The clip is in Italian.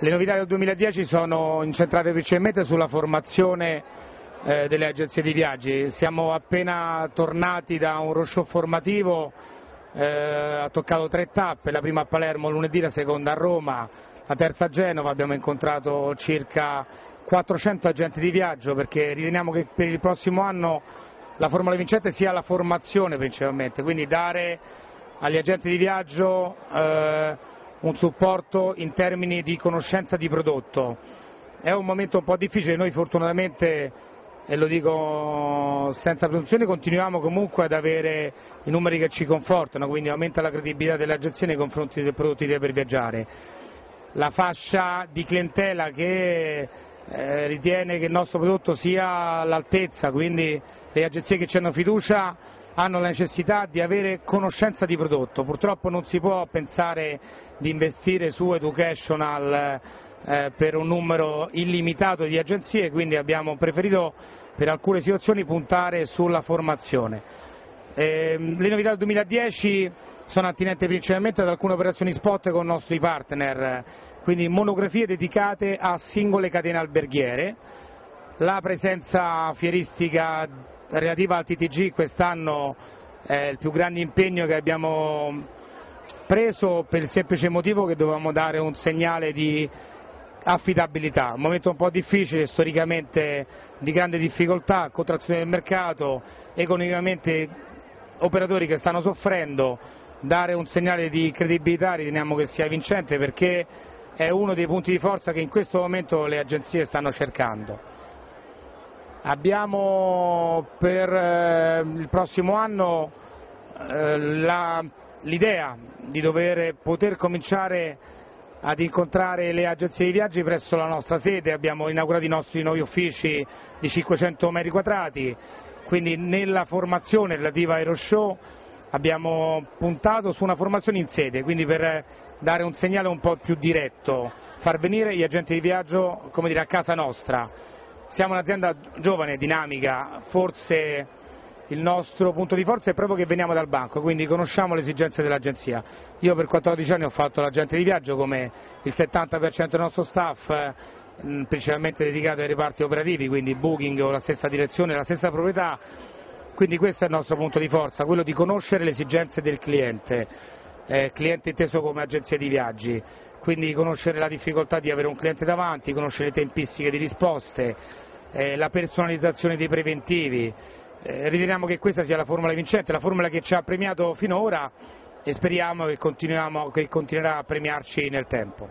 Le novità del 2010 sono incentrate principalmente sulla formazione eh, delle agenzie di viaggi. Siamo appena tornati da un roadshow formativo, eh, ha toccato tre tappe, la prima a Palermo lunedì, la seconda a Roma, la terza a Genova, abbiamo incontrato circa 400 agenti di viaggio perché riteniamo che per il prossimo anno la formula vincente sia la formazione principalmente, quindi dare agli agenti di viaggio eh, un supporto in termini di conoscenza di prodotto. È un momento un po' difficile, noi fortunatamente, e lo dico senza presunzione, continuiamo comunque ad avere i numeri che ci confortano, quindi aumenta la credibilità delle agenzie nei confronti dei prodotti per viaggiare. La fascia di clientela che eh, ritiene che il nostro prodotto sia all'altezza, quindi le agenzie che ci hanno fiducia hanno la necessità di avere conoscenza di prodotto. Purtroppo non si può pensare di investire su educational eh, per un numero illimitato di agenzie, quindi abbiamo preferito per alcune situazioni puntare sulla formazione. Eh, le novità del 2010 sono attinenti principalmente ad alcune operazioni spot con i nostri partner, quindi monografie dedicate a singole catene alberghiere, la presenza fieristica relativa al TTG quest'anno è il più grande impegno che abbiamo preso per il semplice motivo che dovevamo dare un segnale di affidabilità, un momento un po' difficile, storicamente di grande difficoltà, contrazione del mercato, economicamente operatori che stanno soffrendo, dare un segnale di credibilità riteniamo che sia vincente perché è uno dei punti di forza che in questo momento le agenzie stanno cercando. Abbiamo per eh, il prossimo anno eh, l'idea di dover poter cominciare ad incontrare le agenzie di viaggi presso la nostra sede, abbiamo inaugurato i nostri nuovi uffici di 500 metri quadrati, quindi nella formazione relativa a Aeroshow abbiamo puntato su una formazione in sede, quindi per dare un segnale un po' più diretto, far venire gli agenti di viaggio dire, a casa nostra siamo un'azienda giovane, dinamica, forse il nostro punto di forza è proprio che veniamo dal banco, quindi conosciamo le esigenze dell'agenzia. Io per 14 anni ho fatto l'agente di viaggio come il 70% del nostro staff, principalmente dedicato ai reparti operativi, quindi booking o la stessa direzione, la stessa proprietà, quindi questo è il nostro punto di forza, quello di conoscere le esigenze del cliente, eh, cliente inteso come agenzia di viaggi quindi conoscere la difficoltà di avere un cliente davanti, conoscere le tempistiche di risposte, eh, la personalizzazione dei preventivi. Eh, riteniamo che questa sia la formula vincente, la formula che ci ha premiato finora e speriamo che, che continuerà a premiarci nel tempo.